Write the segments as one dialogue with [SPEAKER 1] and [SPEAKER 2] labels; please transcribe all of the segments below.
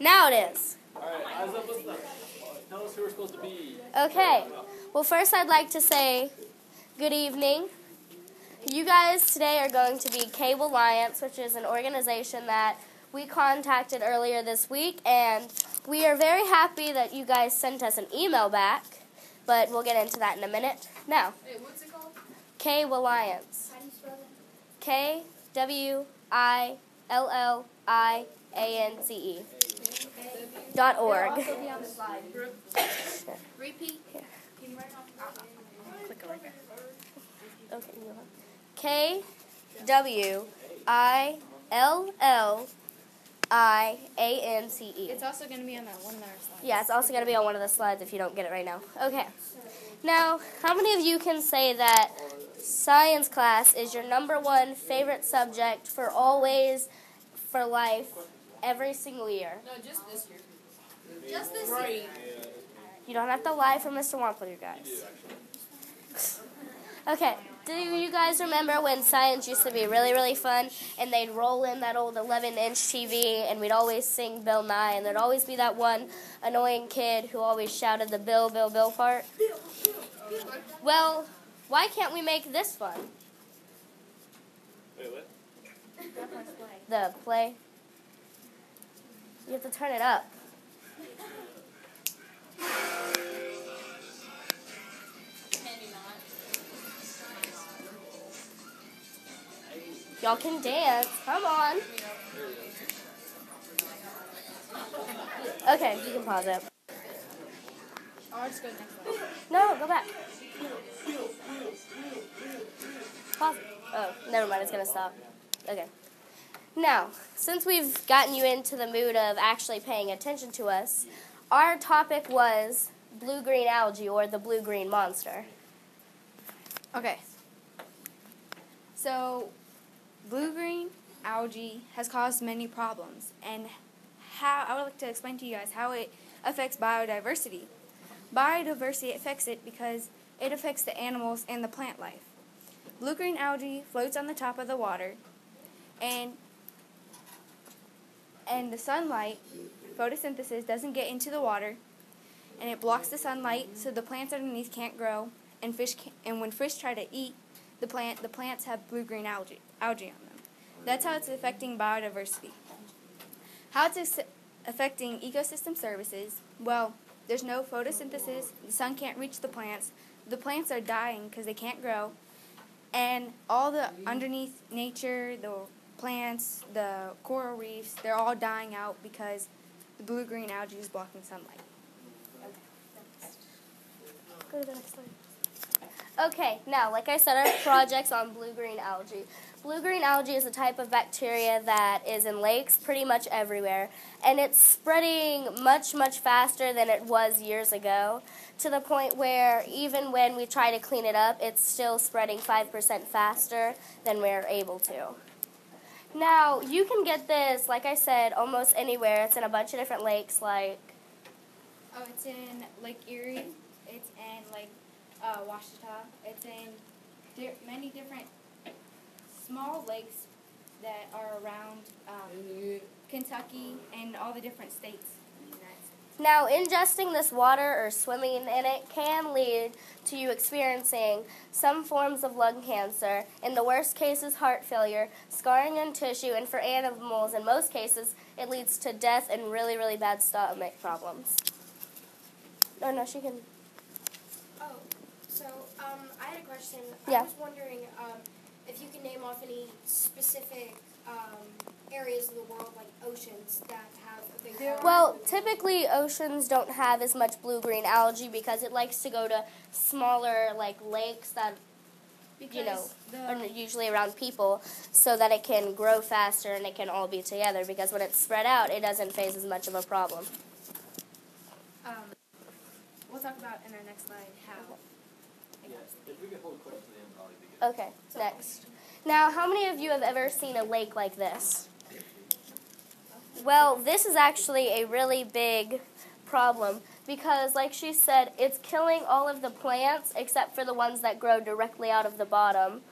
[SPEAKER 1] Now it is.
[SPEAKER 2] Up. Tell us who we're supposed to be.
[SPEAKER 1] Okay. Well, first I'd like to say good evening. You guys today are going to be Cable Alliance, which is an organization that we contacted earlier this week, and we are very happy that you guys sent us an email back, but we'll get into that in a minute. Now,
[SPEAKER 3] Hey, what's it called?
[SPEAKER 1] K Alliance.
[SPEAKER 3] How do you spell that?
[SPEAKER 1] K W I L L I A N C E. Dot org.
[SPEAKER 3] Also be on the slide. Repeat.
[SPEAKER 1] Here.
[SPEAKER 3] Can you write it on?
[SPEAKER 1] Click over here. Okay. you want- K W I L L I A N C E.
[SPEAKER 3] It's also going to be on that one of our slides.
[SPEAKER 1] Yeah, it's also going to be on one of the slides if you don't get it right now. Okay. Now, how many of you can say that science class is your number one favorite subject for always, for life, every single year?
[SPEAKER 3] No, just this year. Just this year.
[SPEAKER 1] You don't have to lie for Mr. Wampler, you guys. Okay. Do you guys remember when science used to be really, really fun and they'd roll in that old 11 inch TV and we'd always sing Bill Nye and there'd always be that one annoying kid who always shouted the Bill, Bill, Bill part? Well, why can't we make this fun?
[SPEAKER 2] Wait, what?
[SPEAKER 1] The play? You have to turn it up. Y'all can dance. Come on. Okay, you can pause it.
[SPEAKER 3] I'll just go next slide.
[SPEAKER 1] No, go back. Pause. Oh, never mind. It's gonna stop. Okay. Now, since we've gotten you into the mood of actually paying attention to us, our topic was blue-green algae or the blue-green monster.
[SPEAKER 4] Okay. So, blue green algae has caused many problems, and how I would like to explain to you guys how it affects biodiversity. Biodiversity affects it because it affects the animals and the plant life. Blue green algae floats on the top of the water, and and the sunlight, photosynthesis doesn't get into the water, and it blocks the sunlight, so the plants underneath can't grow, and fish can, and when fish try to eat the plant, the plants have blue green algae algae on them. That's how it's affecting biodiversity. How it's affecting ecosystem services? Well, there's no photosynthesis. The sun can't reach the plants. The plants are dying because they can't grow, and all the underneath nature, the plants, the coral reefs, they're all dying out because the blue green algae is blocking sunlight.
[SPEAKER 1] Go to the next slide. Okay, now, like I said, our project's on blue-green algae. Blue-green algae is a type of bacteria that is in lakes pretty much everywhere, and it's spreading much, much faster than it was years ago, to the point where even when we try to clean it up, it's still spreading 5% faster than we're able to. Now, you can get this, like I said, almost anywhere. It's in a bunch of different lakes, like
[SPEAKER 4] Oh, it's in Lake Erie. It's in Lake uh, Washita. It's in di- many different small lakes that are around um, Kentucky and all the different states in the United States.
[SPEAKER 1] Now, ingesting this water or swimming in it can lead to you experiencing some forms of lung cancer, in the worst cases, heart failure, scarring in tissue, and for animals, in most cases, it leads to death and really, really bad stomach problems. Oh, no, she can.
[SPEAKER 5] Oh, so um, I had a question.
[SPEAKER 1] Yeah.
[SPEAKER 5] I was wondering um, if you can name off any specific um, areas of the world, like oceans, that have a big problem.
[SPEAKER 1] Well, typically oceans don't have as much blue-green algae because it likes to go to smaller, like lakes that you know,
[SPEAKER 4] the,
[SPEAKER 1] are usually around people so that it can grow faster and it can all be together because when it's spread out, it doesn't face as much of a problem.
[SPEAKER 4] um, we'll talk about in our next slide how.
[SPEAKER 2] Yeah, if we could hold close to the end, probably be good.
[SPEAKER 1] Okay, next. Now, how many of you have ever seen a lake like this? Well, this is actually a really big problem because, like she said, it's killing all of the plants except for the ones that grow directly out of the bottom.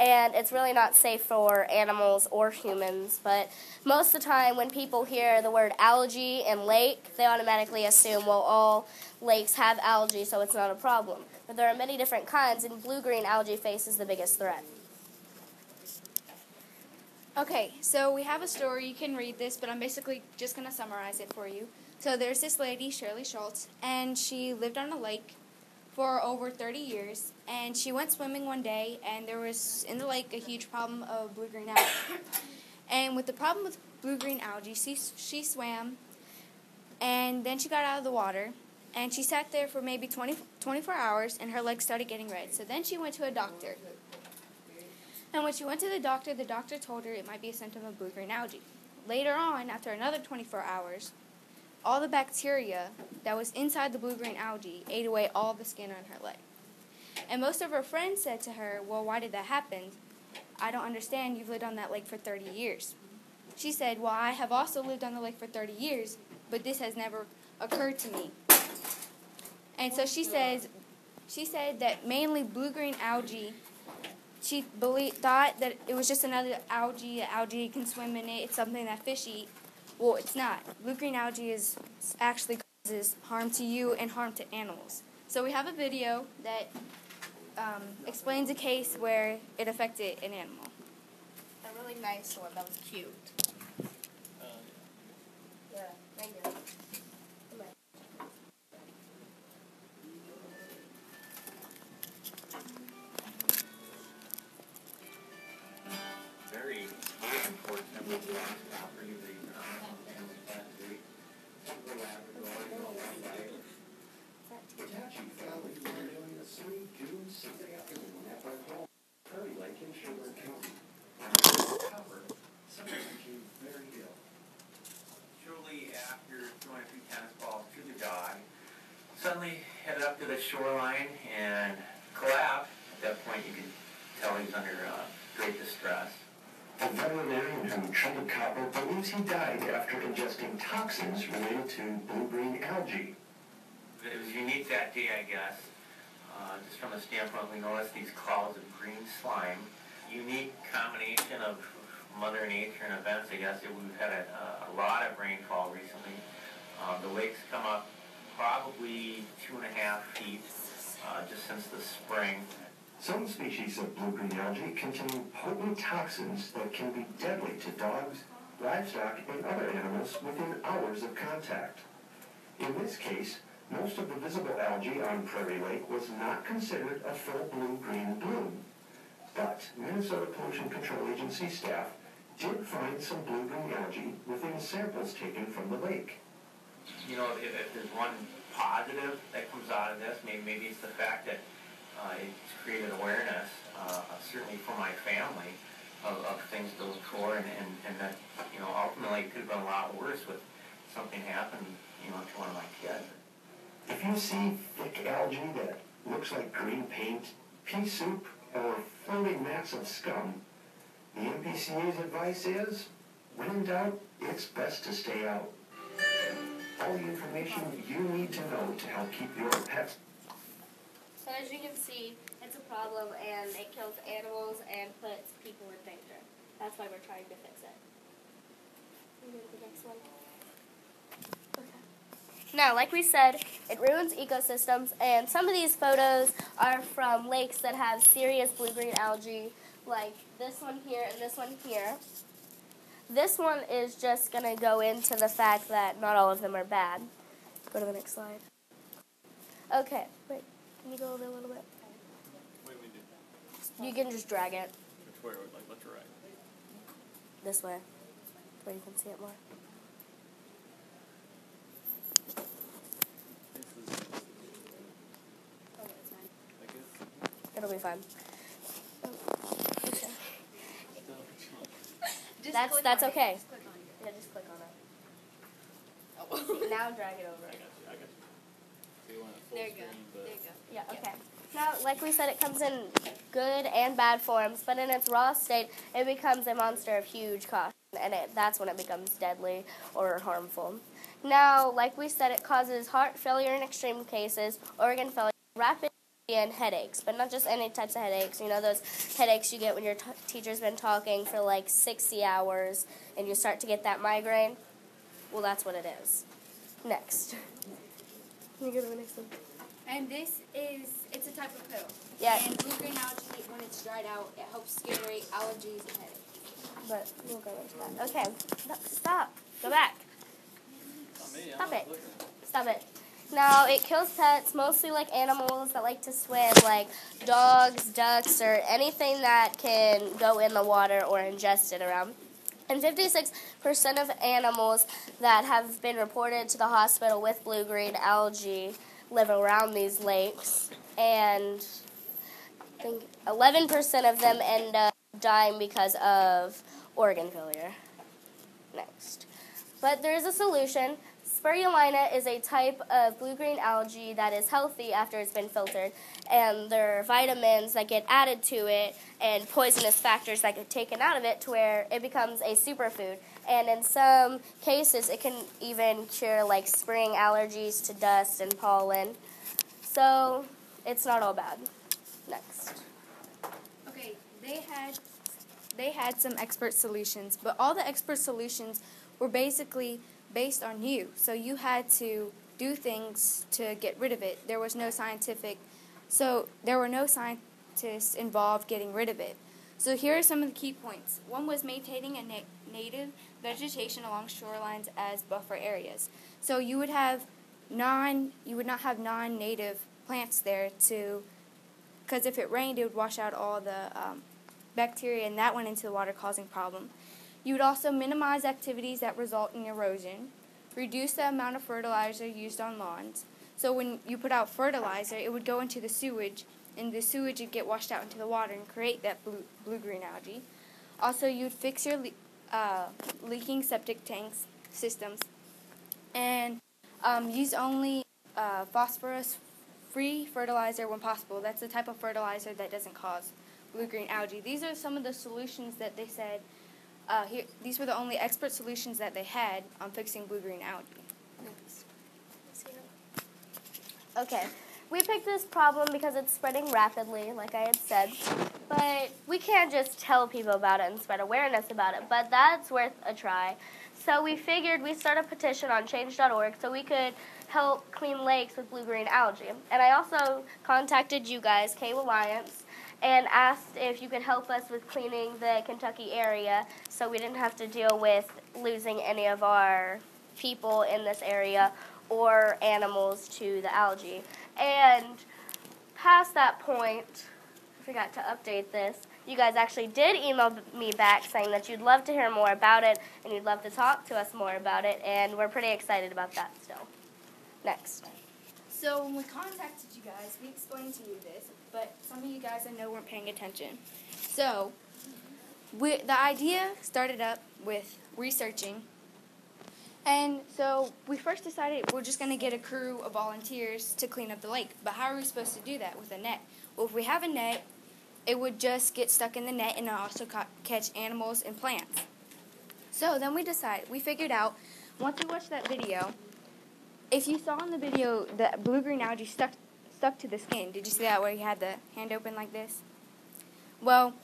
[SPEAKER 1] and it's really not safe for animals or humans. But most of the time, when people hear the word algae and lake, they automatically assume, well, all lakes have algae, so it's not a problem. But there are many different kinds, and blue green algae faces the biggest threat.
[SPEAKER 4] Okay, so we have a story. You can read this, but I'm basically just going to summarize it for you. So there's this lady, Shirley Schultz, and she lived on a lake for over 30 years. And she went swimming one day, and there was in the lake a huge problem of blue green algae. and with the problem with blue green algae, she, she swam, and then she got out of the water, and she sat there for maybe 20, 24 hours, and her legs started getting red. So then she went to a doctor. And when she went to the doctor, the doctor told her it might be a symptom of blue green algae. Later on, after another 24 hours, all the bacteria that was inside the blue green algae ate away all the skin on her leg. And most of her friends said to her, Well, why did that happen? I don't understand. You've lived on that lake for 30 years. She said, Well, I have also lived on the lake for 30 years, but this has never occurred to me. And so she says, she said that mainly blue green algae she believed, thought that it was just another algae. Algae can swim in it. It's something that fish eat. Well, it's not. Blue green algae is actually causes harm to you and harm to animals. So we have a video that um, explains a case where it affected an animal.
[SPEAKER 1] A really nice one. That was cute.
[SPEAKER 2] Important that right?
[SPEAKER 6] Hitachi family in the sunny June Sunday afternoon at home, Prairie Lake in Sherburne County.
[SPEAKER 2] Shortly after throwing a few tennis balls to the dog, suddenly headed up to the shoreline and collapsed. At that point, you could tell he was under uh, great distress.
[SPEAKER 6] The veterinarian who treated Copper believes he died after ingesting toxins related to blue-green algae.
[SPEAKER 2] It was unique that day, I guess. Uh, just from the standpoint, we noticed these clouds of green slime. Unique combination of Mother Nature and events, I guess. We've had a, a lot of rainfall recently. Uh, the lake's come up probably two and a half feet uh, just since the spring.
[SPEAKER 6] Some species of blue-green algae contain potent toxins that can be deadly to dogs, livestock, and other animals within hours of contact. In this case, most of the visible algae on Prairie Lake was not considered a full blue-green bloom. But Minnesota Pollution Control Agency staff did find some blue-green algae within samples taken from the lake.
[SPEAKER 2] You know, if, if there's one positive that comes out of this, maybe, maybe it's the fact that uh, it's created awareness, uh, certainly for my family, of, of things to look for, and, and, and that, you know, ultimately it could have been a lot worse with something happened, you know, to one of my kids.
[SPEAKER 6] If you see thick algae that looks like green paint, pea soup, or floating mats of scum, the MPCA's advice is, when in doubt, it's best to stay out. All the information you need to know to help keep your pets
[SPEAKER 1] So as you can see, it's a problem and it kills animals and puts people in danger. That's why we're trying to fix it. Go to the next one? Okay. Now, like we said, it ruins ecosystems, and some of these photos are from lakes that have serious blue-green algae, like this one here and this one here. This one is just going to go into the fact that not all of them are bad. Go to the next slide. Okay, wait. Can you go over a little bit?
[SPEAKER 7] What do we do?
[SPEAKER 1] You can just drag it
[SPEAKER 7] Which way? Like left or right?
[SPEAKER 1] this way, where you can see it more.
[SPEAKER 7] This is, I guess.
[SPEAKER 1] It'll be fine.
[SPEAKER 3] Just
[SPEAKER 1] That's that's okay.
[SPEAKER 3] Just click on it.
[SPEAKER 1] Yeah, just click on it.
[SPEAKER 3] Oh.
[SPEAKER 1] Now drag it over.
[SPEAKER 7] I got you. I got you. So you want it full
[SPEAKER 3] There you go.
[SPEAKER 7] screen, but
[SPEAKER 3] There you go.
[SPEAKER 1] Yeah, okay. Now, like we said, it comes in good and bad forms, but in its raw state, it becomes a monster of huge cost, and it, that's when it becomes deadly or harmful. Now, like we said, it causes heart failure in extreme cases, organ failure, rapid and headaches, but not just any types of headaches. You know those headaches you get when your t- teacher's been talking for like 60 hours and you start to get that migraine? Well, that's what it is. Next. Can you go to the next one?
[SPEAKER 4] And this is, it's a type of pill.
[SPEAKER 1] Yeah.
[SPEAKER 4] And blue green algae, when it's dried out, it helps scare away allergies and headaches.
[SPEAKER 1] But we'll go into that. Okay. Stop. Go back.
[SPEAKER 7] Me,
[SPEAKER 1] Stop it. Stop it. Now, it kills pets, mostly like animals that like to swim, like dogs, ducks, or anything that can go in the water or ingest it around. And 56% of animals that have been reported to the hospital with blue green algae live around these lakes. And I think 11% of them end up dying because of organ failure. Next. But there is a solution. Spirulina is a type of blue-green algae that is healthy after it's been filtered, and there are vitamins that get added to it and poisonous factors that get taken out of it to where it becomes a superfood. And in some cases, it can even cure like spring allergies to dust and pollen. So it's not all bad. Next.
[SPEAKER 4] Okay, they had they had some expert solutions, but all the expert solutions were basically based on you. So you had to do things to get rid of it. There was no scientific so there were no scientists involved getting rid of it. So here are some of the key points. One was maintaining a na- native vegetation along shorelines as buffer areas. So you would have non you would not have non-native plants there to because if it rained, it would wash out all the um, bacteria, and that went into the water, causing problem. You would also minimize activities that result in erosion, reduce the amount of fertilizer used on lawns. So when you put out fertilizer, it would go into the sewage, and the sewage would get washed out into the water and create that blue blue green algae. Also, you'd fix your le- uh, leaking septic tanks systems, and um, use only uh, phosphorus free fertilizer when possible. That's the type of fertilizer that doesn't cause blue green algae. These are some of the solutions that they said. Uh, here, these were the only expert solutions that they had on fixing blue green algae.
[SPEAKER 1] Okay. We picked this problem because it's spreading rapidly, like I had said. But we can't just tell people about it and spread awareness about it, but that's worth a try. So we figured we'd start a petition on change.org so we could help clean lakes with blue green algae. And I also contacted you guys, Cave Alliance, and asked if you could help us with cleaning the Kentucky area so we didn't have to deal with losing any of our people in this area or animals to the algae. And past that point, I forgot to update this. You guys actually did email me back saying that you'd love to hear more about it and you'd love to talk to us more about it, and we're pretty excited about that still. Next.
[SPEAKER 4] So when we contacted you guys, we explained to you this, but some of you guys I know weren't paying attention. So we, the idea started up with researching. And so we first decided we're just going to get a crew of volunteers to clean up the lake. But how are we supposed to do that with a net? Well, if we have a net, it would just get stuck in the net and also ca- catch animals and plants. So then we decided, we figured out, once we watched that video, if you saw in the video that blue green algae stuck stuck to the skin, did you see that where he had the hand open like this? Well,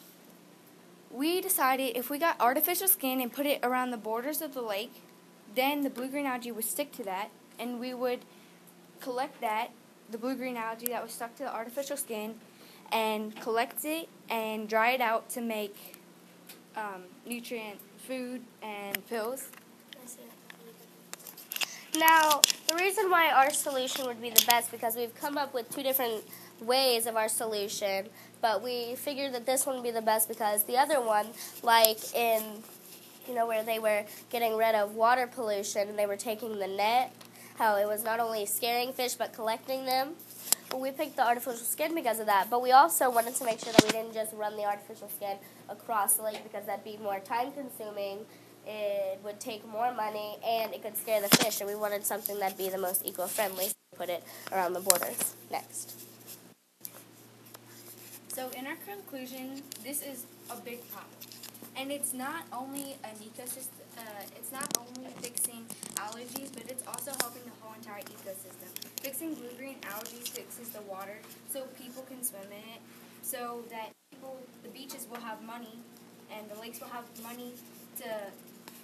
[SPEAKER 4] we decided if we got artificial skin and put it around the borders of the lake, then the blue green algae would stick to that, and we would collect that, the blue green algae that was stuck to the artificial skin, and collect it and dry it out to make um, nutrient food and pills.
[SPEAKER 1] Now, the reason why our solution would be the best because we've come up with two different ways of our solution, but we figured that this one would be the best because the other one, like in you know where they were getting rid of water pollution and they were taking the net, how it was not only scaring fish but collecting them. Well, we picked the artificial skin because of that, but we also wanted to make sure that we didn't just run the artificial skin across the lake because that'd be more time consuming it would take more money and it could scare the fish and we wanted something that'd be the most eco-friendly so we put it around the borders next
[SPEAKER 4] So, in our conclusion, this is a big problem. And it's not only an ecosystem, uh, it's not only fixing allergies, but it's also helping the whole entire ecosystem. Fixing blue-green algae fixes the water so people can swim in it, so that people, the beaches will have money, and the lakes will have money to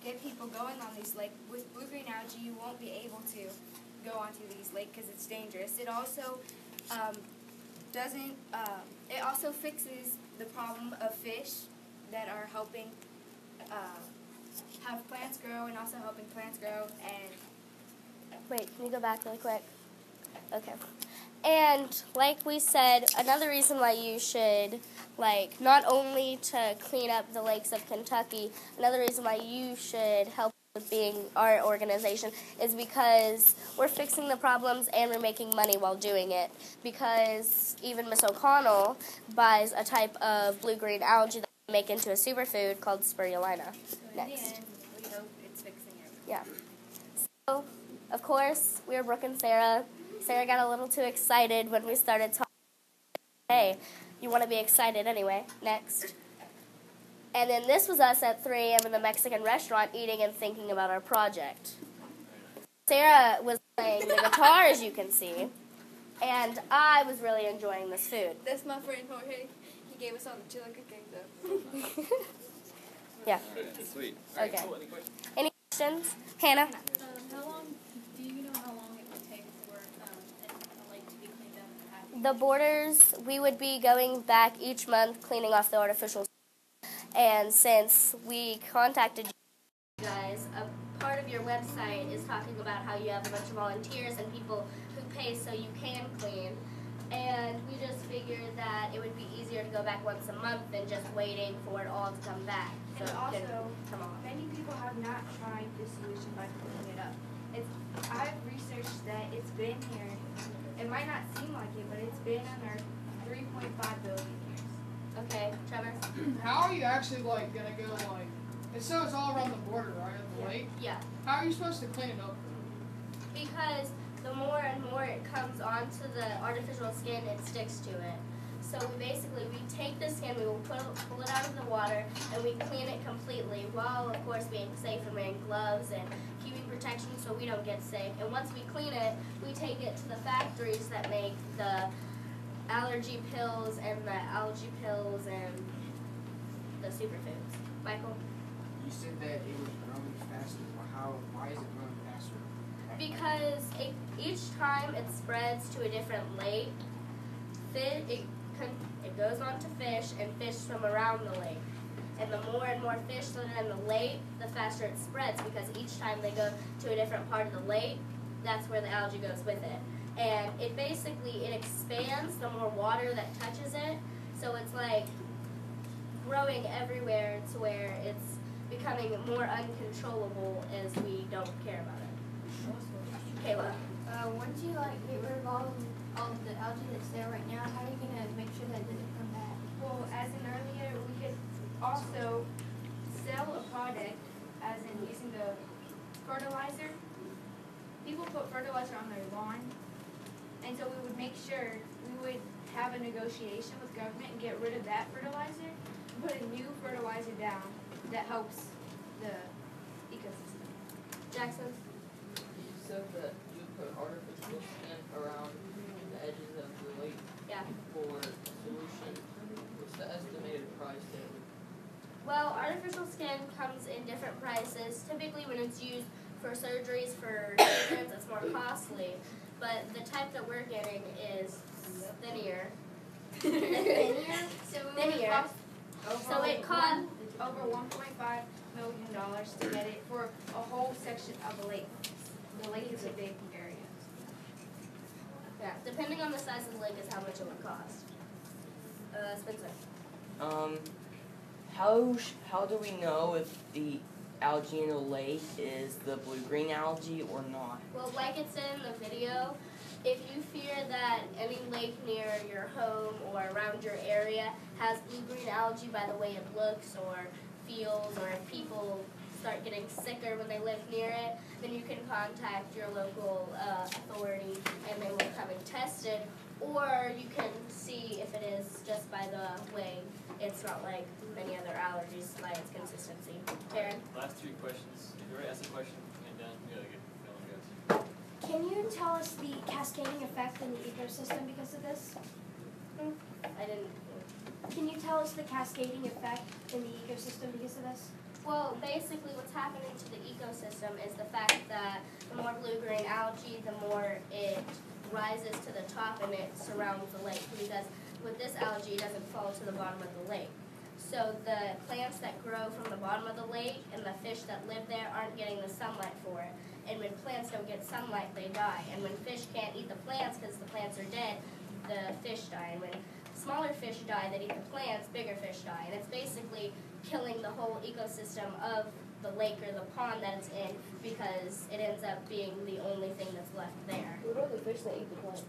[SPEAKER 4] get people going on these lakes. With blue-green algae, you won't be able to go onto these lakes because it's dangerous. It also um, doesn't. Um, it also fixes the problem of fish that are helping uh, have plants grow and also helping plants grow and
[SPEAKER 1] Wait, can you go back really quick? Okay. And like we said, another reason why you should like not only to clean up the lakes of Kentucky, another reason why you should help with being our organization is because we're fixing the problems and we're making money while doing it. Because even Miss O'Connell buys a type of blue-green algae that we make into a superfood called spirulina.
[SPEAKER 4] so in
[SPEAKER 1] Next.
[SPEAKER 4] the end, we hope it's fixing everything.
[SPEAKER 1] Yeah. So, of course, we're Brooke and Sarah. Sarah got a little too excited when we started talking. Hey, you want to be excited anyway. Next. And then this was us at 3 a.m. in the Mexican restaurant eating and thinking about our project. Sarah was playing the guitar, as you can see, and I was really enjoying this food.
[SPEAKER 4] That's my friend Jorge. He gave us all the chili cookies though.
[SPEAKER 1] yeah.
[SPEAKER 7] Sweet. Alright,
[SPEAKER 1] Okay.
[SPEAKER 7] Any questions?
[SPEAKER 1] Any questions? Hannah?
[SPEAKER 3] Uh, Um, how long, do you know how long it would take for, um, a lake to be cleaned up and happy?
[SPEAKER 1] The borders, we would be going back each month cleaning off the artificial. And since we contacted you guys, a part of your website is talking about how you have a bunch of volunteers and people who pay so you can clean. And we just figured that it would be easier to go back once a month than just waiting for it all to come back. So
[SPEAKER 4] And also,
[SPEAKER 1] come on.
[SPEAKER 4] Many people have not tried this solution by cleaning it up. It's, I've researched that it's been here. It might not seem like it, but it's been on Earth 3.5 billion years.
[SPEAKER 1] Okay, Trevor?
[SPEAKER 8] How are you actually like gonna go like? And so it's all around the border, right, of the lake.
[SPEAKER 1] Yeah.
[SPEAKER 8] How are you supposed to clean it up?
[SPEAKER 1] Because the more and more it comes onto the artificial skin, it sticks to it. So we basically we take the skin, we will pull, pull it out of the water, and we clean it completely, while of course being safe and wearing gloves and keeping protection so we don't get sick. And once we clean it, we take it to the factories that make the allergy pills and the algae pills and the superfoods. Michael.
[SPEAKER 9] You said that it was growing faster. Well, how? Why is it growing faster?
[SPEAKER 1] Because it, each time it spreads to a different lake, it, it goes on to fish and fish swim around the lake. And the more and more fish that are in the lake, the faster it spreads because each time they go to a different part of the lake, that's where the algae goes with it. And it basically, it expands the more water that touches it. So it's like growing everywhere to where it's becoming more uncontrollable as we don't care about it. Kayla.
[SPEAKER 5] Uh, once you like get rid of all all of the algae that's there right now, how are you gonna make sure that it doesn't come back?
[SPEAKER 4] Well, as in earlier, we could also sell a product, as in using the fertilizer. People put fertilizer on their lawn, and so we would make sure we would have a negotiation with government and get rid of that fertilizer, and put a new fertilizer down that helps the ecosystem.
[SPEAKER 1] Jackson.
[SPEAKER 10] You said that you put artificial skin around the edges of the lake
[SPEAKER 1] Yeah.
[SPEAKER 10] for solution. What's the estimated price that would
[SPEAKER 1] Well, artificial skin comes in different prices. Typically, when it's used for surgeries for humans, it's more costly. But the type that we're getting is thinner.
[SPEAKER 4] So it would
[SPEAKER 1] Linear.
[SPEAKER 4] cost over
[SPEAKER 1] So it cost-
[SPEAKER 4] one- over one point five million dollars to get it for a whole section of the lake. The lake is a big area.
[SPEAKER 1] Yeah, depending on the size of the lake is how much it would cost. Uh, Spencer.
[SPEAKER 10] Um, how how do we know if the algae in the lake is the blue green algae or not?
[SPEAKER 1] Well, like it said in the video, if you fear that any lake near your home or around your area has blue-green algae by the way it looks or feels, or if people start getting sicker when they live near it, then you can contact your local uh, authority and they will come and test it. Or you can see if it is just by the way it's not like many other allergies by its consistency. Karen?
[SPEAKER 7] Last three questions. If you already asked a question and done, you gotta get going, guys.
[SPEAKER 5] tell us the cascading effect in the ecosystem because of this? Hmm?
[SPEAKER 1] I didn't.
[SPEAKER 5] Can you tell us the cascading effect in the ecosystem because of this?
[SPEAKER 1] Well, basically, what's happening to the ecosystem is the fact that the more blue-green algae, the more it rises to the top and it surrounds the lake. Because with this algae, it doesn't fall to the bottom of the lake. So the plants that grow from the bottom of the lake and the fish that live there aren't getting the sunlight for it. And when plants don't get sunlight, they die. And when fish can't eat the plants because the plants are dead, the fish die. And when smaller fish die that eat the plants, bigger fish die. And it's basically killing the whole ecosystem of the lake or the pond that it's in because it ends up being the only thing that's left there.
[SPEAKER 11] What are the fish that eat the plants?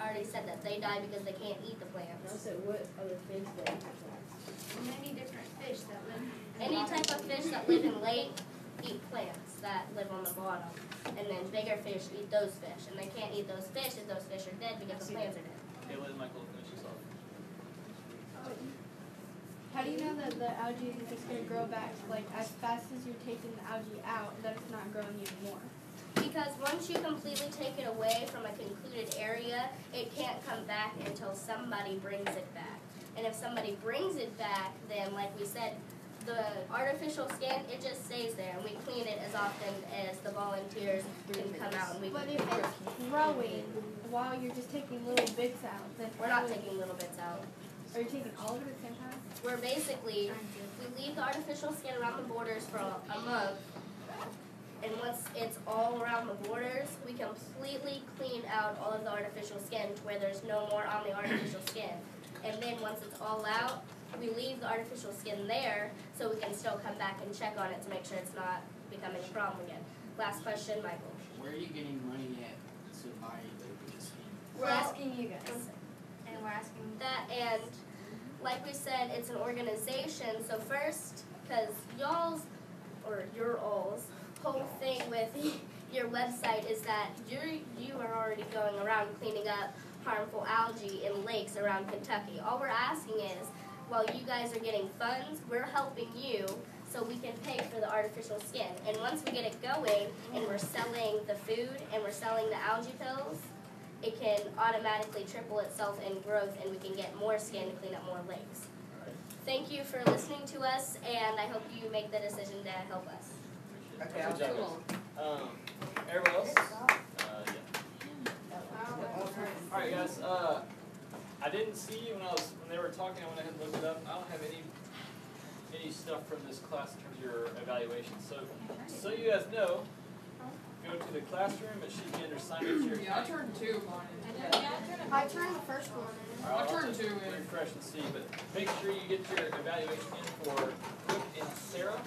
[SPEAKER 1] I already said that they die because they can't eat the plants.
[SPEAKER 11] I said, what other fish that eat the plants?
[SPEAKER 3] Many different fish that live.
[SPEAKER 1] Any type of fish that live in lake eat plants that live on the bottom. And then bigger fish eat those fish. And they can't eat those fish if those fish are dead because the plants are dead.
[SPEAKER 7] Okay, let Michael finish this off.
[SPEAKER 3] How do you know that the algae is just gonna grow back like as fast as you're taking the algae out, that it's not growing even more?
[SPEAKER 1] Because once you completely take it away from a concluded area, it can't come back until somebody brings it back. And if somebody brings it back, then like we said, the artificial skin, it just stays there and we clean it as often as the volunteers can come out and we
[SPEAKER 3] But if it's growing while you're just taking little bits out, then
[SPEAKER 1] We're not taking little bits out.
[SPEAKER 3] Are you taking all of it at the same time?
[SPEAKER 1] We're basically, we leave the artificial skin around the borders for a month. And once it's all around the borders, we completely clean out all of the artificial skin to where there's no more on the artificial skin. And then once it's all out, we leave the artificial skin there so we can still come back and check on it to make sure it's not becoming a problem again. Last question, Michael.
[SPEAKER 9] Where are you getting money at to buy the, artificial skin?
[SPEAKER 3] We're
[SPEAKER 1] Well-
[SPEAKER 3] asking you guys. And we're asking
[SPEAKER 1] that and like we said it's an organization so first because y'all's or your all's whole thing with your website is that you're you are already going around cleaning up harmful algae in lakes around kentucky. All we're asking is while you guys are getting funds we're helping you so we can pay for the artificial skin. And once we get it going and we're selling the food and we're selling the algae pills it can automatically triple itself in growth and we can get more skin to clean up more lakes. Thank you for listening to us and I hope you make the decision to help us.
[SPEAKER 10] Okay,
[SPEAKER 7] Good job, guys. Um, everyone else? Uh, yeah. Alright, guys, uh, I didn't see when I was, when they were talking, I went ahead and looked it up. I don't have any, any stuff from this class in terms of your evaluation. So, so you guys know, go to the classroom, it should be under assignments here.
[SPEAKER 8] Yeah, I turned two mine.
[SPEAKER 5] I turned the first one in.
[SPEAKER 8] I
[SPEAKER 7] Alright, I'll
[SPEAKER 8] turned
[SPEAKER 7] just
[SPEAKER 8] two in.
[SPEAKER 7] refresh and see, but make sure you get your evaluation in for Brooke and Sarah,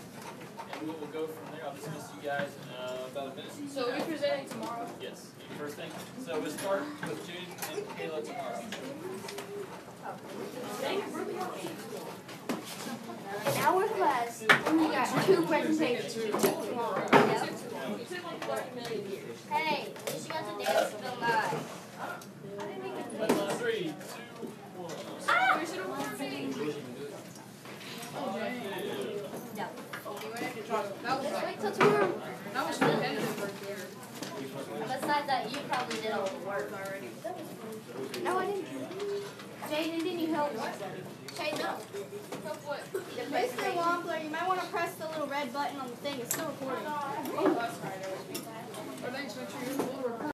[SPEAKER 7] and we will go from there. I'll dismiss you guys in uh, about a minute.
[SPEAKER 8] So we presenting tomorrow?
[SPEAKER 7] Yes, first thing. So we'll start with June and Kayla tomorrow.
[SPEAKER 5] In our class, we got two presentations.
[SPEAKER 1] Hey, you got the dance film live.
[SPEAKER 7] Three, two, one.
[SPEAKER 1] Ah!
[SPEAKER 8] That
[SPEAKER 1] Wait till tomorrow.
[SPEAKER 8] that was.
[SPEAKER 1] Besides that, you probably did all the work already.
[SPEAKER 5] No, I didn't. Jaden, didn't you help? Jaden, no.
[SPEAKER 3] Mr. Wampler, you might want to press the little red button on the thing. It's still recording.
[SPEAKER 8] Oh, that's right. Thanks, make sure you're